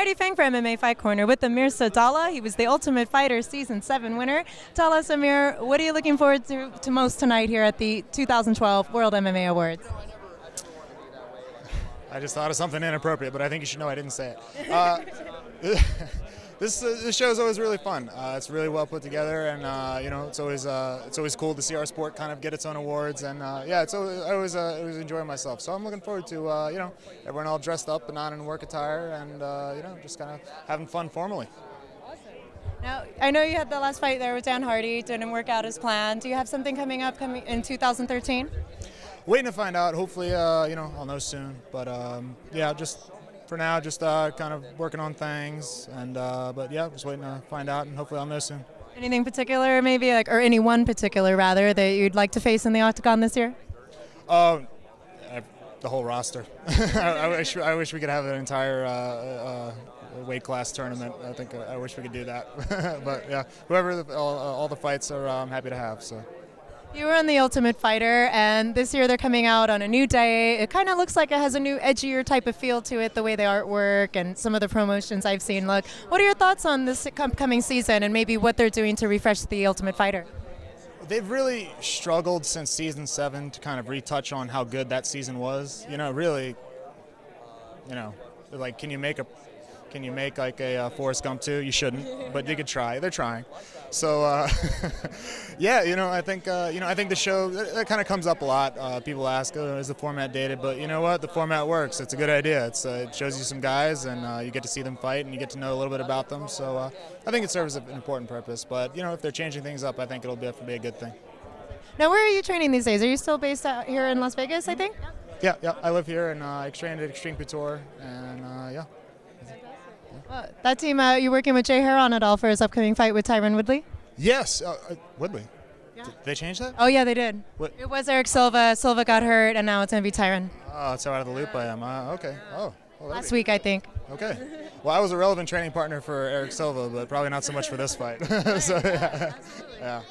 Heidi Fang for MMA Fight Corner with Amir Sadollah. He was the Ultimate Fighter Season 7 winner. Tell us, Amir, what are you looking forward to, to most tonight here at the 2012 World MMA Awards? I just thought of something inappropriate, but I think you should know I didn't say it. Uh, this uh, this show is always really fun. Uh, it's really well put together, and uh, you know it's always uh, it's always cool to see our sport kind of get its own awards. And uh, yeah, it's always, I always uh, always enjoy myself. So I'm looking forward to uh, you know everyone all dressed up and on in work attire, and uh, you know just kind of having fun formally. Now, I know you had the last fight there with Dan Hardy. Didn't work out as planned. Do you have something coming up coming in 2013? Waiting to find out. Hopefully, uh, you know I'll know soon. But um, yeah, just for now, just uh, kind of working on things, and uh, but yeah, just waiting to find out, and hopefully I'll know soon. Anything particular, maybe like, or any one particular rather, that you'd like to face in the octagon this year? Uh, the whole roster. I, I wish I wish we could have an entire uh, uh, weight class tournament. I think I wish we could do that. but yeah, whoever the, all, all the fights are, uh, I'm happy to have. So. You were on The Ultimate Fighter, and this year they're coming out on a new day. It kind of looks like it has a new, edgier type of feel to it, the way the artwork and some of the promotions I've seen look. What are your thoughts on this upcoming season and maybe what they're doing to refresh The Ultimate Fighter? They've really struggled since season seven to kind of retouch on how good that season was. You know, really, you know, like, can you make a, can you make like a uh, Forrest Gump two? You shouldn't, but you could try. They're trying. So, uh, yeah, you know, I think, uh, you know, I think the show that, that kind of comes up a lot. Uh, people ask, oh, is the format dated? But you know what? The format works. It's a good idea. It's, uh, it shows you some guys, and uh, you get to see them fight, and you get to know a little bit about them. So, uh, I think it serves an important purpose. But you know, if they're changing things up, I think it'll be, be a good thing. Now, where are you training these days? Are you still based out here in Las Vegas, I think? Yeah, yeah. I live here, and uh, I trained at Extreme Couture, and uh, yeah. Well, that team, uh, you working with Jay Hieron at all for his upcoming fight with Tyron Woodley? Yes, uh, uh, Woodley. Did they change that? Oh, yeah, they did. What? It was Erick Silva. Silva got hurt, and now it's going to be Tyron. Oh, that's how out of the loop I am. Uh, okay. Oh. Well, Last be- week, I think. Okay. Well, I was a relevant training partner for Erick Silva, but probably not so much for this fight. so, yeah. yeah.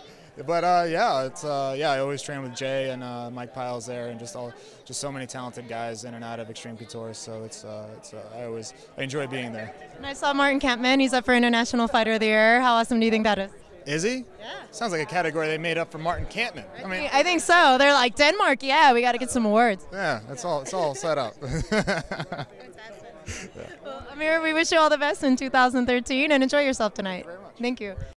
But uh, yeah, it's uh, yeah. I always train with Jay and uh, Mike Piles there, and just all just so many talented guys in and out of Extreme Couture. So it's uh, it's uh, I always I enjoy being there. And I saw Martin Kampmann. He's up for International Fighter of the Year. How awesome do you think that is? Is he? Yeah. Sounds like a category they made up for Martin Kampmann. I mean, I think so. They're like Denmark. Yeah, we got to get some awards. yeah, that's all. It's all set up. Well, Amir, we wish you all the best in 2013 and enjoy yourself tonight. Thank you.